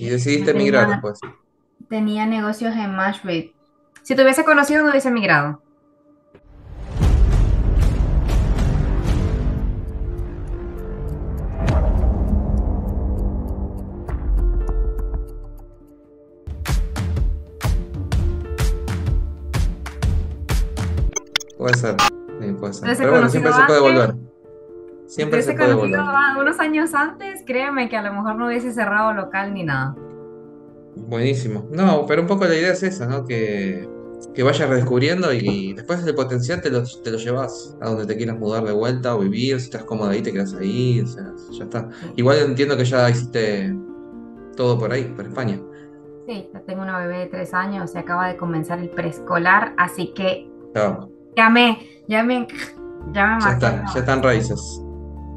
Y decidiste emigrar después. Tenía negocios en Madrid. Si te hubiese conocido, no hubiese emigrado. Puede ser, sí, puede ser. Pero bueno, siempre se puede volver. Siempre se puede volver. Unos años antes, créeme que a lo mejor no hubiese cerrado local ni nada. Buenísimo. No, pero un poco la idea es esa, ¿no? Que, que vayas redescubriendo y después el potencial te lo, te lo llevas a donde te quieras mudar de vuelta o vivir. Si estás cómoda ahí, te quedas ahí. O sea, ya está. Igual entiendo que ya hiciste todo por ahí, por España. Sí, ya tengo una bebé de tres años, se acaba de comenzar el preescolar, así que ya me, ya me marcó. Ya, ya están raíces.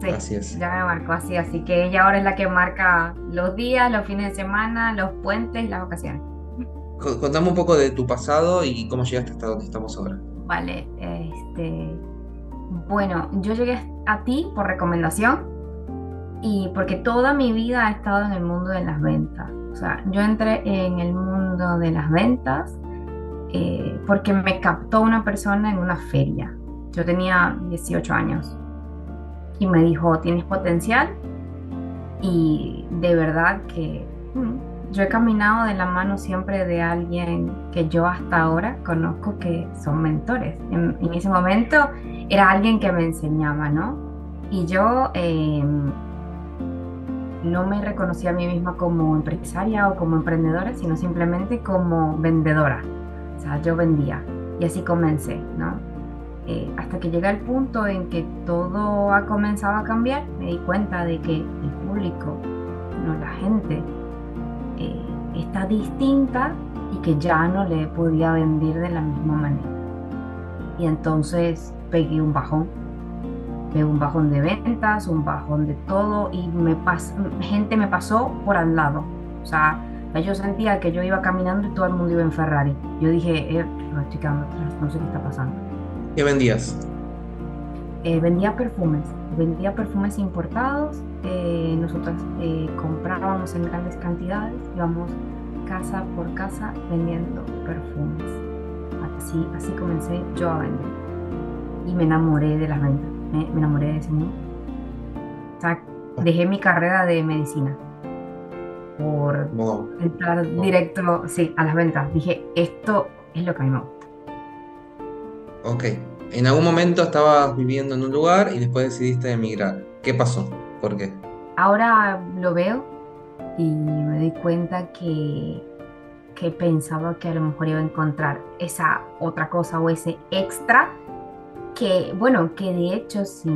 Sí, así es. ya me marcó así, así que ella ahora es la que marca los días, los fines de semana, los puentes las vacaciones. Contame un poco de tu pasado y cómo llegaste hasta donde estamos ahora. Vale, este, bueno, yo llegué a ti por recomendación y porque toda mi vida he estado en el mundo de las ventas. O sea, yo entré en el mundo de las ventas eh, porque me captó una persona en una feria. Yo tenía 18 años y me dijo, tienes potencial y de verdad que mm, yo he caminado de la mano siempre de alguien que yo hasta ahora conozco que son mentores. En, ese momento era alguien que me enseñaba, ¿no? Y yo em, no me reconocía a mí misma como empresaria o como emprendedora, sino simplemente como vendedora sea, yo vendía y así comencé, ¿no? Eh, hasta que llega el punto en que todo ha comenzado a cambiar, me di cuenta de que el público, no la gente, eh, está distinta y que ya no le podía vender de la misma manera. Y entonces pegué un bajón, pegué un bajón de ventas, un bajón de todo y me gente me pasó por al lado. O sea, yo sentía que yo iba caminando y todo el mundo iba en Ferrari. Yo dije, eh, estoy quedando atrás, no sé qué está pasando. ¿Qué vendías? Eh, vendía perfumes, vendía perfumes importados. Eh, nosotros eh, comprábamos en grandes cantidades, íbamos casa por casa vendiendo perfumes. Así, así comencé yo a vender. Y me enamoré de las ventas, me, me enamoré de ese mundo. O sea, dejé mi carrera de medicina por entrar directo sí, a las ventas. Dije, esto es lo que a mí me gusta. Ok. En algún momento estabas viviendo en un lugar y después decidiste emigrar. ¿Qué pasó? ¿Por qué? Ahora lo veo y me doy cuenta que, que pensaba que a lo mejor iba a encontrar esa otra cosa o ese extra que, bueno, que de hecho si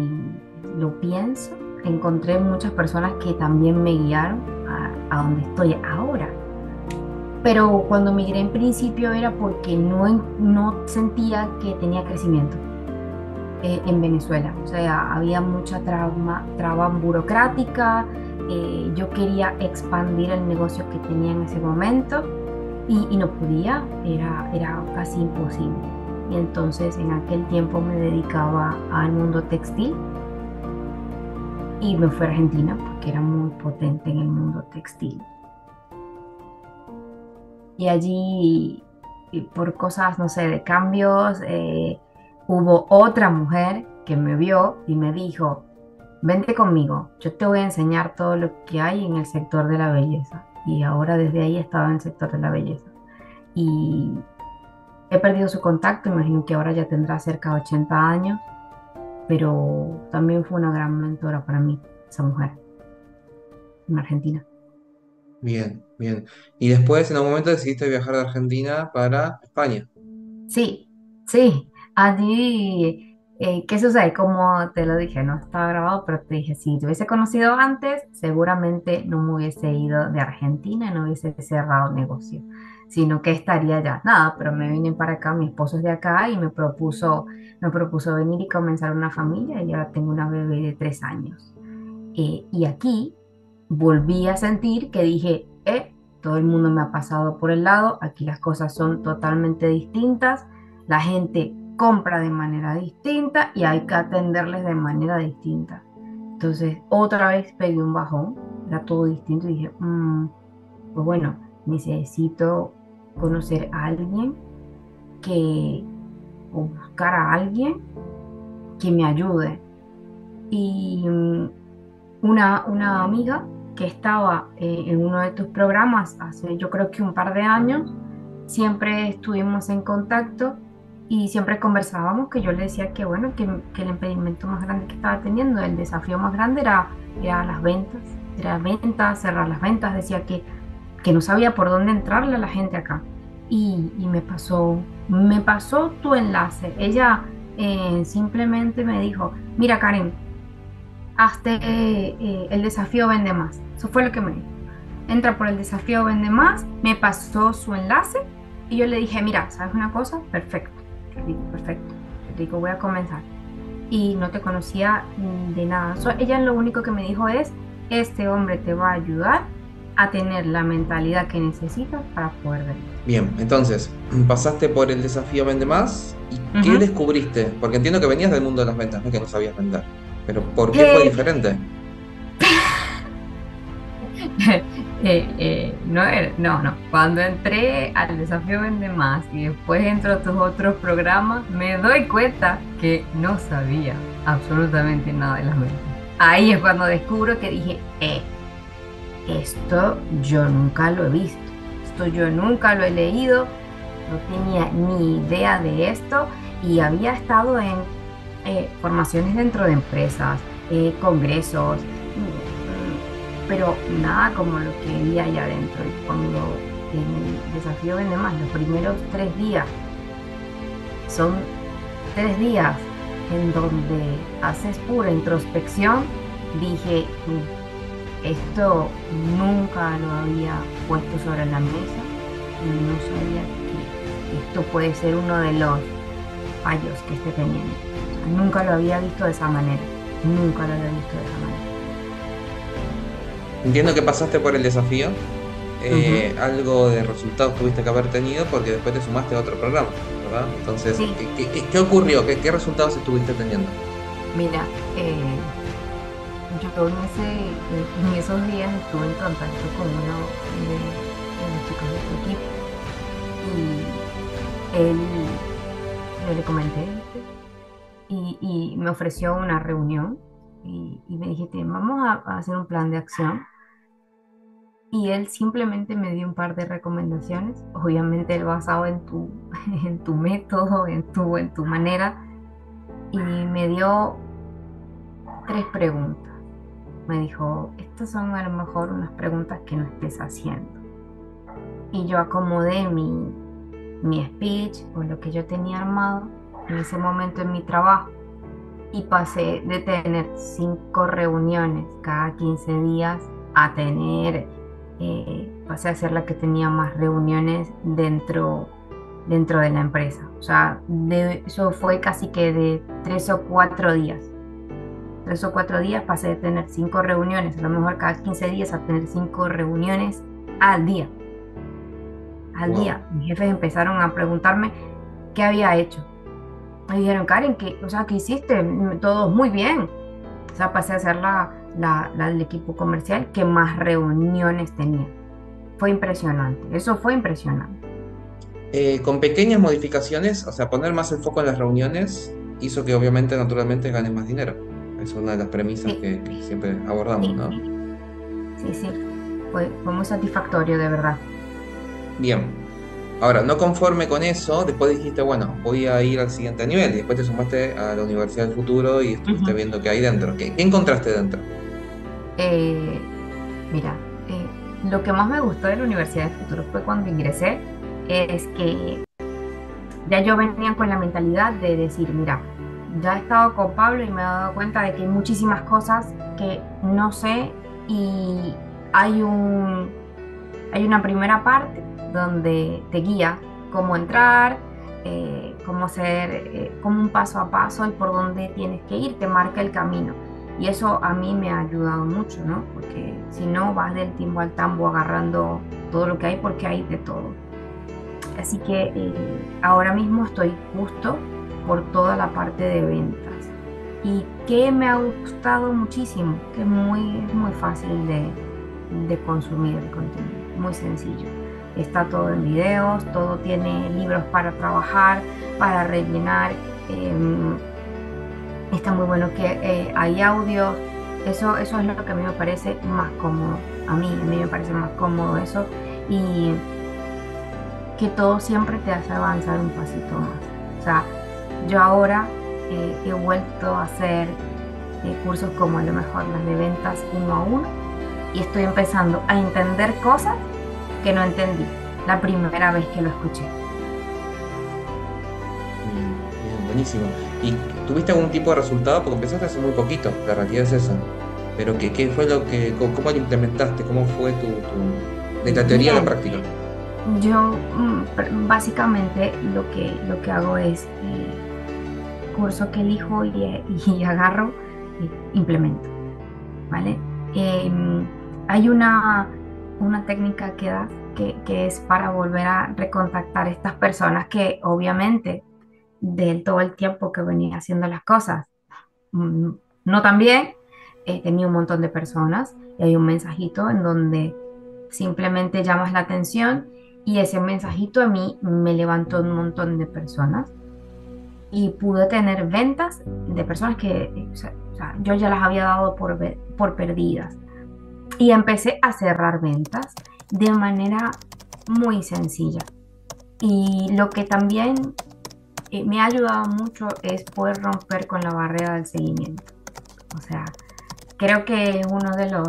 lo pienso, encontré muchas personas que también me guiaron a, donde estoy ahora. Pero cuando migré en principio era porque no, no sentía que tenía crecimiento eh, en Venezuela. O sea, había mucha traba, traba burocrática, eh, yo quería expandir el negocio que tenía en ese momento y, y, no podía, era, era casi imposible. Y entonces en aquel tiempo me dedicaba al mundo textil y me fui a Argentina porque era muy potente en el mundo textil. Y allí, por cosas, no sé, de cambios, eh, hubo otra mujer que me vio y me dijo, vente conmigo, yo te voy a enseñar todo lo que hay en el sector de la belleza. Y ahora desde ahí estaba en el sector de la belleza. Y he perdido su contacto, imagino que ahora ya tendrá cerca de 80 años pero también fue una gran mentora para mí, esa mujer, en Argentina. Bien, bien. Y después, en algún momento, decidiste viajar de Argentina para España. Sí, sí. Allí, eh, ¿qué sucede? Como te lo dije, no estaba grabado, pero te dije, si te hubiese conocido antes, seguramente no me hubiese ido de Argentina, no hubiese cerrado negocio, sino que estaría ya. Nada, pero me vine para acá, mi esposo es de acá y me propuso me propuso venir y comenzar una familia y ahora tengo una bebé de tres años. Eh, y aquí volví a sentir que dije, eh, todo el mundo me ha pasado por el lado, aquí las cosas son totalmente distintas, la gente compra de manera distinta y hay que atenderles de manera distinta. Entonces, otra vez pegué un bajón, era todo distinto y dije, mm, pues bueno, necesito conocer a alguien que, o buscar a alguien que me ayude. Y mm, una, una amiga que estaba eh, en uno de tus programas hace yo creo que un par de años, siempre estuvimos en contacto y siempre conversábamos que yo le decía que bueno, que, el impedimento más grande que estaba teniendo, el desafío más grande era, era las ventas, era ventas, cerrar las ventas, decía que, que no sabía por dónde entrarle a la gente acá. Y, y me pasó, me pasó tu enlace. Ella eh, simplemente me dijo, mira Karen, hazte eh, el desafío vende más. Eso fue lo que me dijo. Entra por el desafío vende más, me pasó su enlace y yo le dije, mira, ¿sabes una cosa? Perfecto. Le digo, perfecto. Le digo, voy a comenzar. Y no te conocía de nada. ella lo único que me dijo es, este hombre te va a ayudar a tener la mentalidad que necesitas para poder vender. Bien, entonces, pasaste por el desafío Vende Más y ¿qué descubriste? Porque entiendo que venías del mundo de las ventas, no que no sabías vender. Pero ¿por qué fue eh, diferente? Eh, eh, no, no, no. Cuando entré al desafío Vende Más y después entro a tus otros programas, me doy cuenta que no sabía absolutamente nada de las ventas. Ahí es cuando descubro que dije, eh, esto yo nunca lo he visto, esto yo nunca lo he leído, no tenía ni idea de esto y había estado en eh, formaciones dentro de empresas, eh, congresos, pero nada como lo que vi allá adentro. Y cuando en el desafío Vende Más, los primeros tres días, son tres días en donde haces pura introspección, dije, mm, esto nunca lo había puesto sobre la mesa y no sabía que esto puede ser uno de los fallos que esté teniendo. Nunca lo había visto de esa manera, nunca lo había visto de esa manera. Entiendo que pasaste por el desafío, eh, algo de resultados tuviste que haber tenido porque después te sumaste a otro programa. Entonces, ¿qué, ocurrió? ¿Qué, resultados estuviste teniendo? Mira, eh, yo en, esos días estuve en contacto con uno de, los chicos de tu equipo y él, yo le comenté y, me ofreció una reunión y, me dijiste, vamos a hacer un plan de acción y él simplemente me dio un par de recomendaciones, obviamente basado en tu, en tu método, en tu, en tu manera, y me dio tres preguntas. Me dijo, estas son a lo mejor unas preguntas que no estés haciendo. Y yo acomodé mi, mi speech o lo que yo tenía armado en ese momento en mi trabajo y pasé de tener cinco reuniones cada 15 días a tener eh, pasé a ser la que tenía más reuniones dentro, dentro de la empresa. O sea, eso fue casi que de tres o cuatro días. Tres o cuatro días pasé de tener cinco reuniones, a lo mejor cada 15 días a tener cinco reuniones al día. Al día. Mis jefes empezaron a preguntarme qué había hecho. Me dijeron, Karen, ¿qué, o sea, ¿qué hiciste? Todo muy bien. O sea, pasé a ser la, la, del equipo comercial que más reuniones tenía. Fue impresionante, eso fue impresionante. Eh, con pequeñas modificaciones, o sea, poner más el foco en las reuniones hizo que obviamente naturalmente ganes más dinero. Es una de las premisas que, siempre abordamos, ¿no? Sí, sí, fue, fue muy satisfactorio, de verdad. Bien, Ahora, no conforme con eso, después dijiste, bueno, voy a ir al siguiente nivel y después te sumaste a la Universidad del Futuro y estuviste viendo qué hay dentro. ¿Qué, encontraste dentro? Eh, mira, eh, lo que más me gustó de la Universidad del Futuro fue cuando ingresé, es que ya yo venía con la mentalidad de decir, mira, ya he estado con Pablo y me he dado cuenta de que hay muchísimas cosas que no sé y hay un hay una primera parte donde te guía cómo entrar, eh, cómo hacer, eh, como un paso a paso y por dónde tienes que ir, te marca el camino. Y eso a mí me ha ayudado mucho, ¿no? Porque si no vas del timbo al tambo agarrando todo lo que hay porque hay de todo. Así que eh, ahora mismo estoy justo por toda la parte de ventas. Y que me ha gustado muchísimo, que es muy, muy fácil de, de consumir el contenido muy sencillo. Está todo en videos, todo tiene libros para trabajar, para rellenar. Em, está muy bueno que eh, hay audios. Eso, eso es lo que a mí me parece más cómodo. A mí, a mí me parece más cómodo eso. Y que todo siempre te hace avanzar un pasito más. O sea, yo ahora eh, he vuelto a hacer eh, cursos como a lo mejor las de ventas uno a uno y estoy empezando a entender cosas que no entendí la primera vez que lo escuché. buenísimo. ¿Y tuviste algún tipo de resultado? Porque empezaste hace muy poquito, la realidad es esa. Pero ¿qué, qué fue lo que, cómo lo implementaste? ¿Cómo fue tu, de la teoría a la práctica? Yo mm, básicamente lo que, lo que hago es eh, curso que elijo y, y agarro, y implemento. ¿Vale? Em, hay una, una técnica que da que, que, es para volver a recontactar a estas personas que obviamente de todo el tiempo que venía haciendo las cosas, mm, no tan bien, eh, tenía un montón de personas y hay un mensajito en donde simplemente llamas la atención y ese mensajito a mí me levantó un montón de personas y pude tener ventas de personas que yo ya las había dado por, por perdidas. Y empecé a cerrar ventas de manera muy sencilla. Y lo que también eh, me ha ayudado mucho es poder romper con la barrera del seguimiento. O sea, creo que es uno de los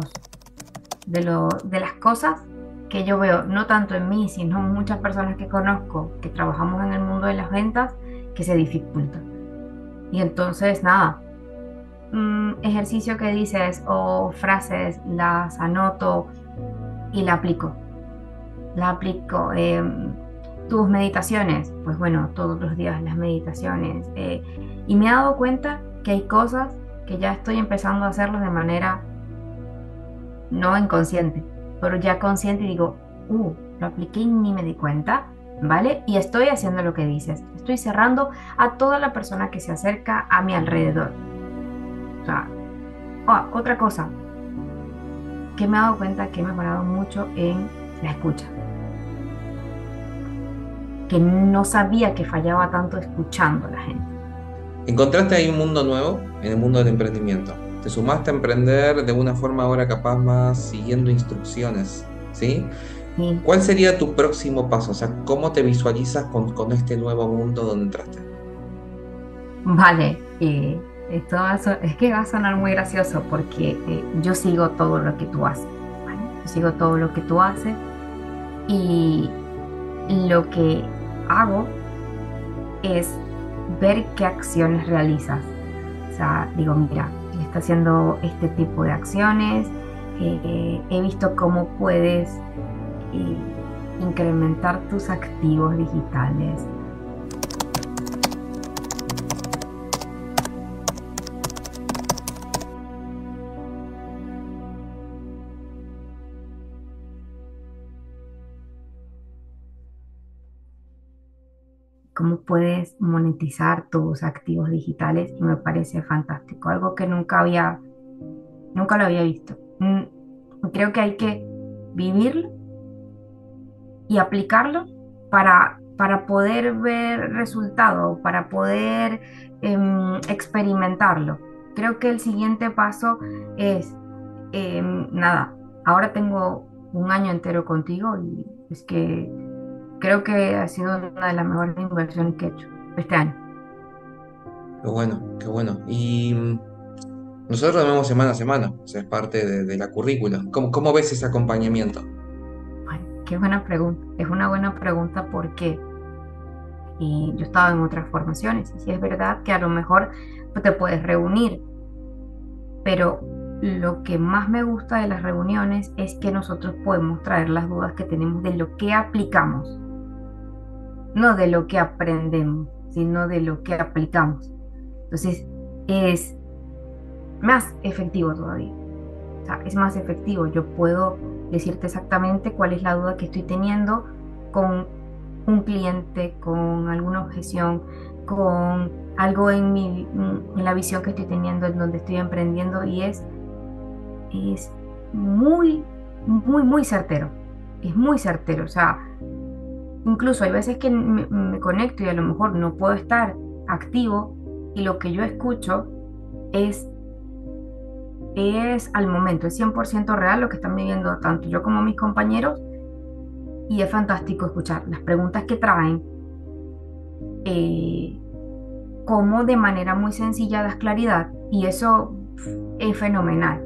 de, lo, de las cosas que yo veo, no tanto en mí, sino en muchas personas que conozco que trabajamos en el mundo de las ventas, que se dificulta. Y entonces, nada, mm, ejercicio que dices o frases, las anoto y la aplico. La aplico. Em, tus meditaciones, pues bueno, todos los días las meditaciones. Eh, y me he dado cuenta que hay cosas que ya estoy empezando a hacerlas de manera no inconsciente, pero ya consciente y digo, uh, lo apliqué y ni me di cuenta ¿vale? Y estoy haciendo lo que dices. Estoy cerrando a toda la persona que se acerca a mi alrededor. Sea, oh, otra cosa que me he dado cuenta que he mejorado mucho en la escucha. Que no sabía que fallaba tanto escuchando a la gente. Encontraste ahí un mundo nuevo en el mundo del emprendimiento. Te sumaste a emprender de una forma ahora capaz más siguiendo instrucciones, ¿sí? ¿Cuál sería tu próximo paso? O sea, ¿cómo te visualizas con, este nuevo mundo donde entraste? Vale, eh, esto es que va a sonar muy gracioso porque eh, yo sigo todo lo que tú haces. Yo sigo todo lo que tú haces y lo que hago es ver qué acciones realizas. O sea, digo, mira, está haciendo este tipo de acciones, eh, he visto cómo puedes incrementar tus activos digitales. Puedes monetizar tus activos digitales y me parece fantástico, algo que nunca había, nunca lo había visto. Mm, creo que hay que vivirlo y aplicarlo para, para poder ver resultado, para poder em, experimentarlo. Creo que el siguiente paso es, em, nada, ahora tengo un año entero contigo y es que creo que ha sido una de las mejores inversiones que he hecho este año. Qué bueno, qué bueno. Y mm, nosotros lo vemos semana a semana, o sea, es parte de, la currícula. ¿Cómo, ¿Cómo ves ese acompañamiento? Qué buena pregunta. Es una buena pregunta porque y yo estaba en otras formaciones y si es verdad que a lo mejor te puedes reunir, pero lo que más me gusta de las reuniones es que nosotros podemos traer las dudas que tenemos de lo que aplicamos, no de lo que aprendemos, sino de lo que aplicamos. Entonces es más efectivo todavía. O sea, es más efectivo. Yo puedo decirte exactamente cuál es la duda que estoy teniendo con un cliente, con alguna objeción, con algo en, mi, en la visión que estoy teniendo, en donde estoy emprendiendo y es, es muy, muy, muy certero. es muy certero. O sea, incluso hay veces que me, conecto y a lo mejor no puedo estar activo y lo que yo escucho es es al momento, es 100% real lo que están viviendo tanto yo como mis compañeros y es fantástico escuchar las preguntas que traen, eh, como de manera muy sencilla das claridad y eso es fenomenal,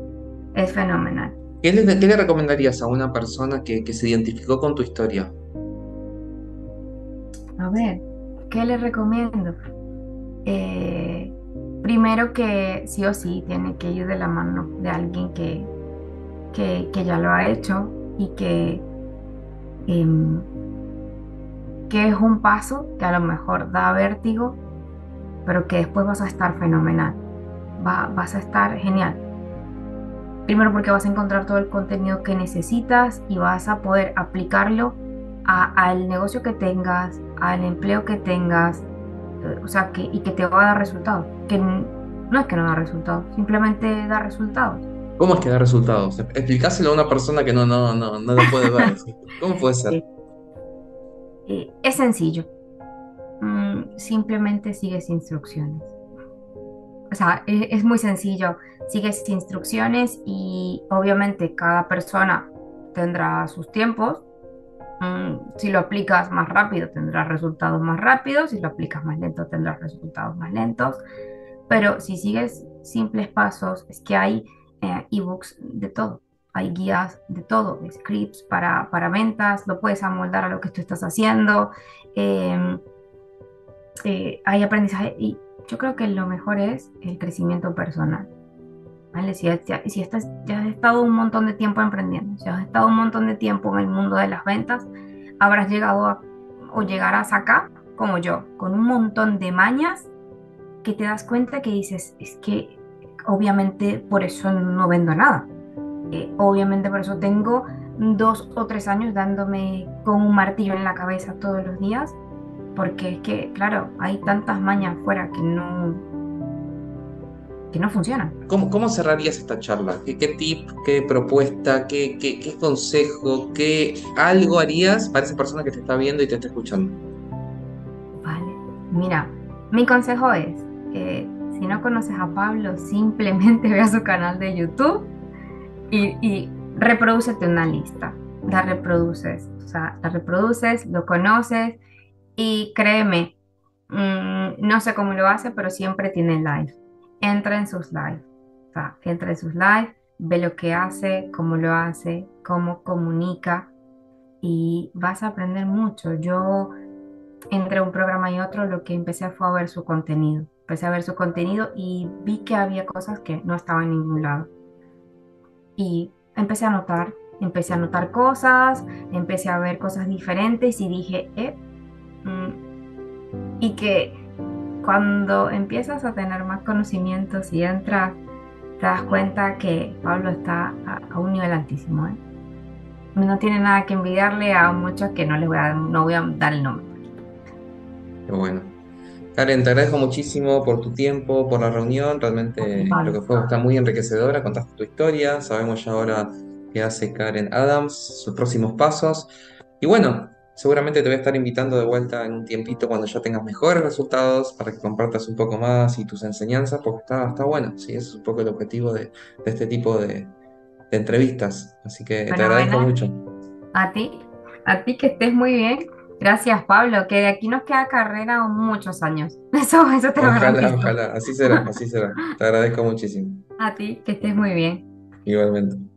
es fenomenal. ¿Qué le, recomendarías a una persona que se identificó con tu historia? A ver, ¿qué le recomiendo? Eh, primero que sí o sí tiene que ir de la mano de alguien que, que, ya lo ha hecho y que, em, que es un paso que a lo mejor da vértigo, pero que después vas a estar fenomenal, vas a estar genial. Primero porque vas a encontrar todo el contenido que necesitas y vas a poder aplicarlo al negocio que tengas, al empleo que tengas, o sea, que, y que te va a dar resultados. Que no es que no da resultados, simplemente da resultados. ¿Cómo es que da resultados? Explicáselo a una persona que no, no, no, no lo puede ver. ¿Cómo puede ser? Eh, es sencillo. Mm, simplemente sigues instrucciones. O sea, e, es muy sencillo. Sigues instrucciones y obviamente cada persona tendrá sus tiempos, Mm, si lo aplicas más rápido tendrás resultados más rápidos, si lo aplicas más lento tendrás resultados más lentos, pero si sigues simples pasos, es que hay eh, ebooks de todo, hay guías de todo, scripts para, para ventas, lo puedes amoldar a lo que tú estás haciendo, em, eh, hay aprendizaje y yo creo que lo mejor es el crecimiento personal. Si, si estás, ya has estado un montón de tiempo emprendiendo, si has estado un montón de tiempo en el mundo de las ventas, habrás llegado a, o llegarás acá, como yo, con un montón de mañas que te das cuenta que dices, es que obviamente por eso no vendo nada. Eh, obviamente por eso tengo dos o tres años dándome con un martillo en la cabeza todos los días, porque es que, claro, hay tantas mañas fuera que no, que no funcionan. ¿Cómo, cómo cerrarías esta charla? ¿Qué, qué tip, qué propuesta, qué, qué, qué, consejo, qué algo harías para esa persona que te está viendo y te está escuchando? Vale, mira, mi consejo es, que si no conoces a Pablo, simplemente ve a su canal de YouTube y, y reproducete una lista. La reproduces, o sea, la reproduces, lo conoces y créeme, mmm, no sé cómo lo hace, pero siempre tiene live entra en sus lives. Entra en sus lives, ve lo que hace, cómo lo hace, cómo comunica y vas a aprender mucho. Yo, entre un programa y otro, lo que empecé fue a ver su contenido. Empecé a ver su contenido y vi que había cosas que no estaban en ningún lado. Y empecé a notar, empecé a notar cosas, empecé a ver cosas diferentes y dije, eh, mm", y que cuando empiezas a tener más conocimientos y entras, te das cuenta que Pablo está a, un nivel altísimo. ¿eh? No tiene nada que envidiarle a muchos que no les voy a, no voy a dar el nombre. Qué bueno. Karen, te agradezco muchísimo por tu tiempo, por la reunión. Realmente lo que fue está muy enriquecedora. Contaste tu historia. Sabemos ya ahora qué hace Karen Adams, sus próximos pasos. Y bueno, Seguramente te voy a estar invitando de vuelta en un tiempito cuando ya tengas mejores resultados para que compartas un poco más y tus enseñanzas, porque está, está bueno, ¿sí? Ese es un poco el objetivo de, este tipo de, entrevistas. Así que te agradezco mucho. A ti, a ti que estés muy bien. Gracias, Pablo, que de aquí nos queda carrera muchos años. Eso, eso te lo Ojalá, ojalá, así será, así será. Te agradezco muchísimo. A ti, que estés muy bien. Igualmente.